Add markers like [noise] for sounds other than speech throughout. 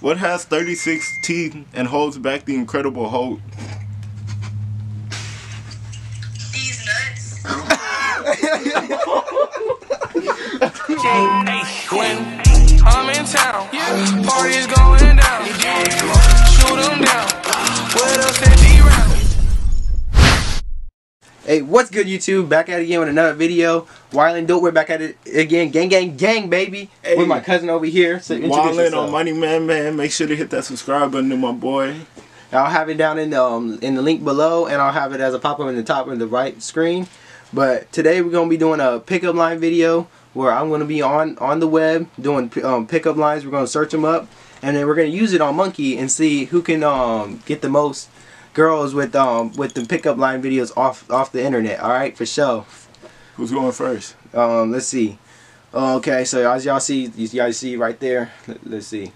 What has 36 teeth and holds back the Incredible Hulk? These nuts. When I'm in town, parties going down. Shoot 'em down. With a 50 round. Hey, what's good, YouTube? Back at it again with another video. YLN Dope, we're back at it again. Gang, gang, gang, baby. Hey. With my cousin over here. So Wildin' yourself. on Money Man Man. Make sure to hit that subscribe button to my boy. I'll have it down in the um, in the link below, and I'll have it as a pop up in the top of the right screen. But today we're gonna be doing a pickup line video where I'm gonna be on on the web doing um, pickup lines. We're gonna search them up, and then we're gonna use it on Monkey and see who can um, get the most girls with um with the pickup line videos off off the internet. All right, for sure. Who's going first? Um, let's see. Okay, so as y'all see, you y'all see right there. Let- Let's see.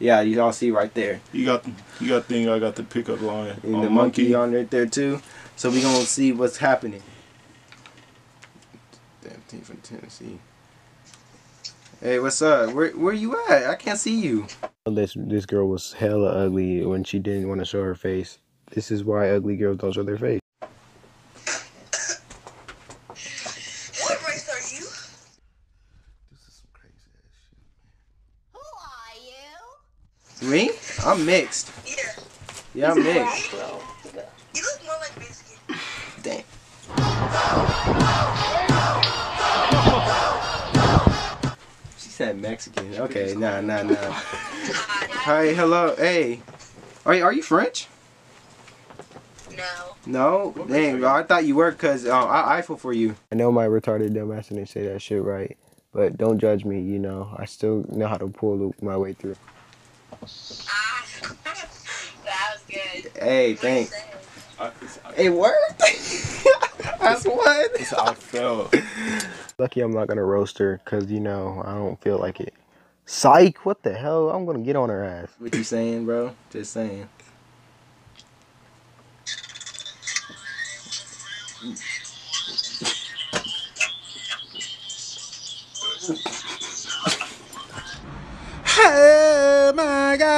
Yeah, you all see right there. You got you got thing. I got the pickup line. And on the monkey on right there too. So we gonna see what's happening. Damn team from Tennessee. Hey, what's up? Where where you at? I can't see you. This this girl was hella ugly when she didn't want to show her face. This is why ugly girls don't show their face. What race are you? This is crazy. Who are you? Me? I'm mixed. Yeah. Yeah, I'm mixed. You look more like biscuit. Damn. She said Mexican. Okay, nah, nah, nah. Hi, hello, hey. Are are you French? No. No? Dang, bro, I thought you were because um, I Eiffel for you. I know my retarded dumbass didn't say that shit right, but don't judge me. You know, I still know how to pull my way through. Ah. [laughs] that was good. Hey, What thanks. say? I, it's, Hey. That's what? it's [laughs] I felt. Lucky I'm not gonna roast her, cause you know I don't feel like it. Psych! What the hell? I'm gonna get on her ass. What you saying, bro? Just saying. Hey, my God.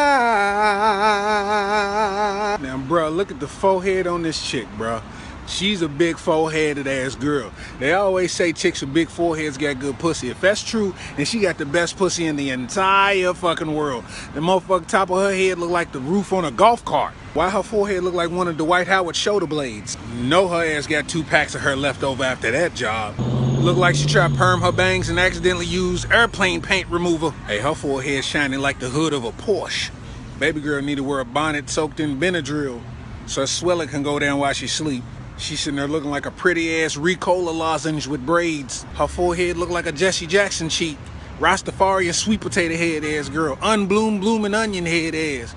Now, bro, look at the forehead on this chick, bro. She's a big foreheaded ass girl. They always say chicks with big foreheads got good pussy. If that's true, then she got the best pussy in the entire fucking world. The motherfucker top of her head look like the roof on a golf cart. Why her forehead look like one of Dwight Howard's shoulder blades? Know her ass got two packs of her left over after that job. Look like she tried perm her bangs and accidentally used airplane paint remover. Hey, her forehead shining like the hood of a Porsche. Baby girl need to wear a bonnet soaked in Benadryl so her swelling can go down while she sleep. She sitting there looking like a pretty ass Ricola lozenge with braids. Her forehead look like a Jesse Jackson cheek. Rastafarian sweet potato head ass girl. Unbloomed blooming onion head ass.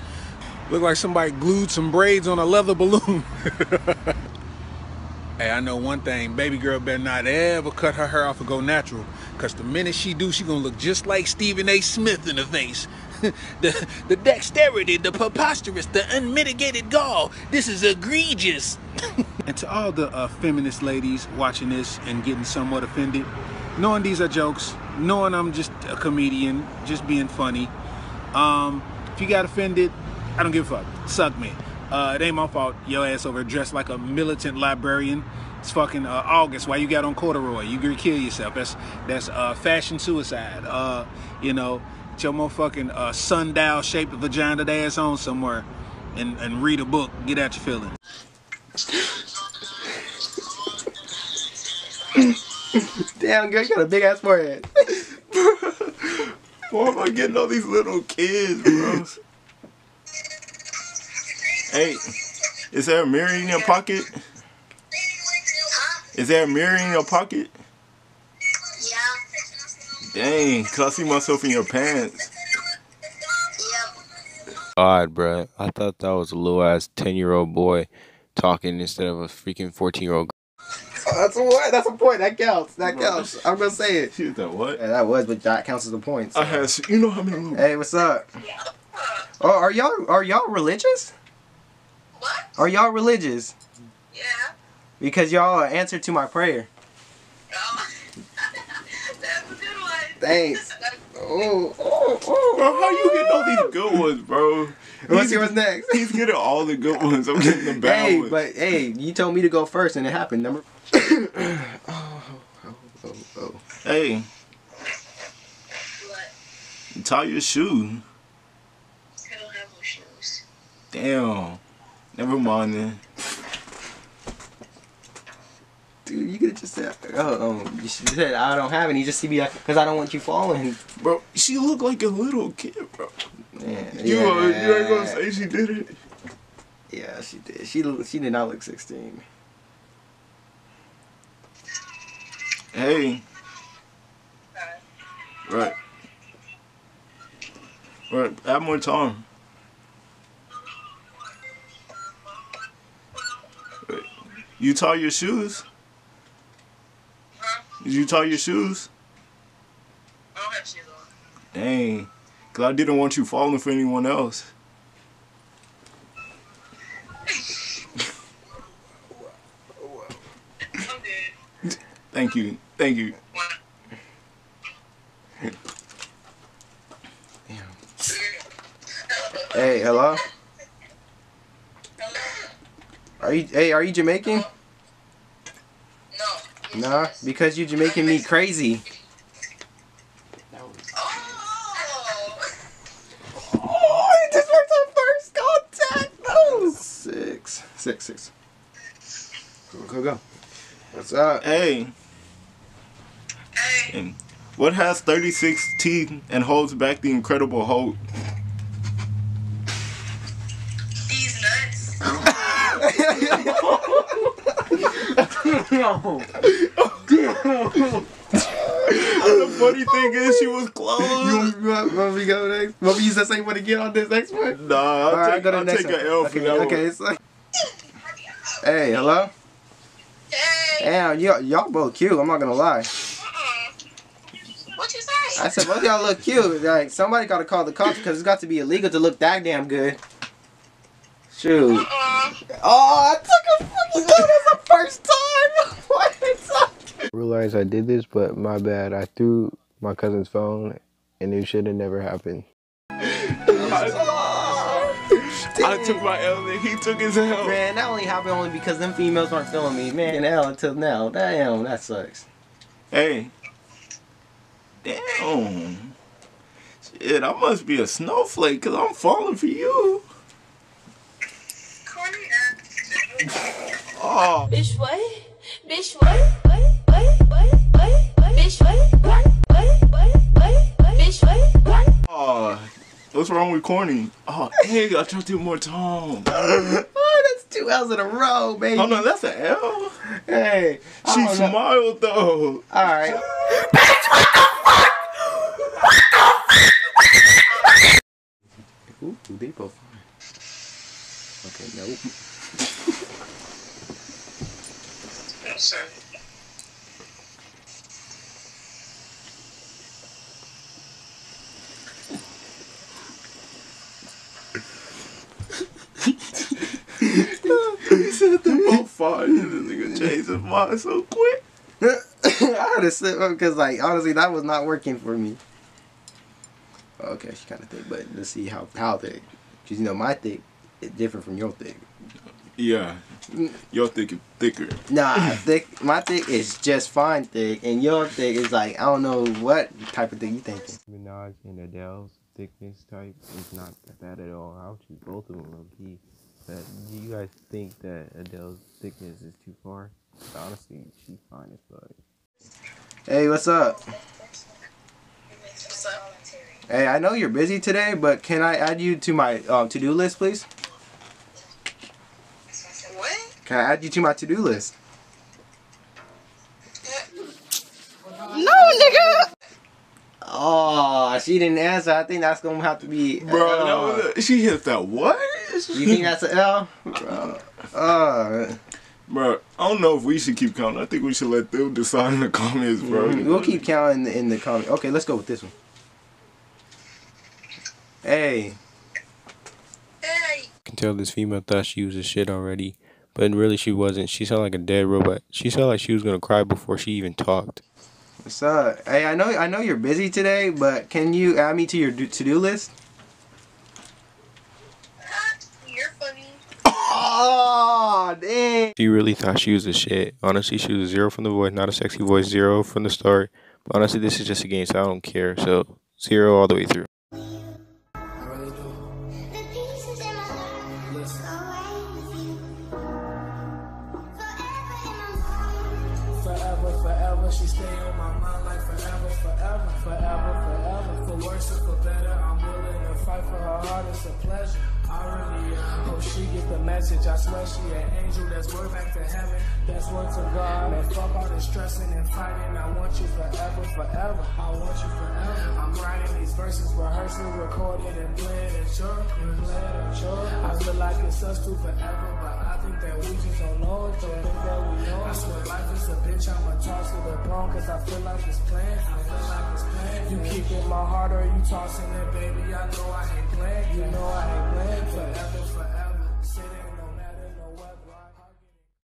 Look like somebody glued some braids on a leather balloon. [laughs] Hey, I know one thing. Baby girl better not ever cut her hair off and go natural. Cause the minute she do, she gonna look just like Stephen A. Smith in the face. [laughs] the the dexterity, the preposterous, the unmitigated gall. This is egregious. [laughs] and to all the uh, feminist ladies watching this and getting somewhat offended, knowing these are jokes, knowing I'm just a comedian, just being funny. Um, if you got offended, I don't give a fuck. Suck me. Uh, it ain't my fault. Your ass over dressed like a militant librarian. It's fucking uh, August. Why you got on corduroy? You gonna kill yourself. That's that's uh, fashion suicide. Uh, you know, get your motherfucking uh, sundial shaped vagina ass on somewhere, and and read a book. Get out your feelings. [laughs] Damn, girl, you got a big ass forehead. [laughs] Why am I getting all these little kids, bro? [laughs] hey, is there a mirror in your pocket? Is there a mirror in your pocket? Yeah. Dang, cause I see myself in your pants. Yep. God, bruh. I thought that was a little ass ten year old boy talking instead of a freaking fourteen year old. That's a what? That's a point. That counts. That counts. I'm gonna say it. Shit, that what? Yeah, that was, but that counts as a point. so. I had, you know how many little Hey, what's up? Oh, are y'all are y'all religious? What? Are y'all religious? Yeah. Because y'all are answer to my prayer. Oh. [laughs] That's a good one. Thanks. [laughs] Oh, oh, oh, oh. Bro, how you getting all these good ones, bro? Let's see what's next. He's getting all the good [laughs] ones. I'm getting the bad Hey, ones. but hey, you told me to go first, and it happened. Number. oh, oh, oh, oh. hey, What? tie your shoe. I don't have no shoes. Damn. Never mind then. Dude, you could have just said, oh, um, you should have said I don't have any. Just to be like, because I don't want you falling. Bro, she looked like a little kid, bro. Man, You, uh, you ain't gonna say she did it? Yeah, she did. She she did not look 16. Hey. Right. Right, add more time. You tie your shoes? Did you tie your shoes? I don't have shoes on. Dang. Cause I didn't want you falling for anyone else. Thank you. Thank you. Hey, hello. Are you? Hey, are you Jamaican? No. Nah, because you Jamaican me crazy. Oh! Oh, this was our first contact. No. Six, six, six. Go, go, go. What's up? Hey. Hey, And what has 36 teeth and holds back the Incredible Hulk? these nuts. The funny thing is, she was You close. want, you want, want me to go next? Want me to use the same one again on this next one? Nah, I'll All right, take, go to I'll next take one. an L okay, for that okay, one. it's like, hey, hello. Hey. Damn, y'all, y'all both cute. I'm not gonna lie. What you say? I said both y'all look cute. Like somebody gotta call the cops because it's got to be illegal to look that damn good. Shoot. Uh-uh. Oh, I took a fucking photo. That's the first time. what is up? realized I did this, but my bad. I threw my cousin's phone, and it should have never happened. I took my L and he took his L. Man, that only happened only because them females weren't feeling me. Man, hell until now. Damn, that sucks. Hey. Damn. Shit, I must be a snowflake because I'm falling for you. Corny uh, Oh. Bitch, what? Bitch, what? What? What? What? What? What? Bitch, what? What? What? What? What? What? Bitch, what? What? Oh. Uh, what's wrong with corny? Oh, hey, I tried to do more time. Oh, that's two L's in a row, baby. Oh no, that's an L. Hey, She don't know. smiled though. All right. What Ooh, they both fine. Okay, nope. Sorry. He said they're both fine. This nigga changed his mind so quick. [coughs] I had to slip up because, like, honestly, that was not working for me. Okay, she kind of thick, but let's see how how thick. Because you know, my thick is different from your thick. Yeah. Your thick is thicker. Nah, thick. My thick is just fine thick, and your thick is like I don't know what type of thick you thinking. Minaj and Adele's thickness type is not that bad at all. I would choose both of them low key. But do you guys think that Adele's thickness is too far? Honestly, she's fine as fuck. Hey, what's up? What's up? Hey, I know you're busy today, but can I add you to my um, to-do list, please? What? Can I add you to my to-do list? No, nigga. Oh, she didn't answer. I think that's gonna have to be. Bro, L. that she hit that what? You think that's an L? Bro. Uh, Bro, I don't know if we should keep counting. I think we should let them decide in the comments, bro. we'll keep counting in the, in the comment. Okay, let's go with this one. Hey, Hey. I can tell this female thought she was a shit already, but really she wasn't. She sounded like a dead robot. She sounded like she was gonna cry before she even talked. What's up? Hey, I know I know you're busy today, but can you add me to your do- to-do list? You're funny. Oh, dang. She really thought she was a shit. Honestly, she was a zero from the voice, not a sexy voice, zero from the start. But honestly, this is just a game, so I don't care. So zero all the way through. Forever, forever. For worse or for better, I'm willing to fight for her heart. It's a pleasure. I really am. Hope she get the message. I swear she an angel that's word back to heaven. That's word to God. Man, fuck all the stressing and fighting. I want you forever, forever. I want you forever. I'm writing these verses, rehearsing, recording, and playing life us two forever, but I think that we just don't know it, don't think that we know it. I swear life is a bitch, I'ma toss it upon, cause I feel like it's planned, I feel like it's planned. You keep in my heart or you tossing it, baby, I know I ain't playing, you know I ain't playing forever, forever.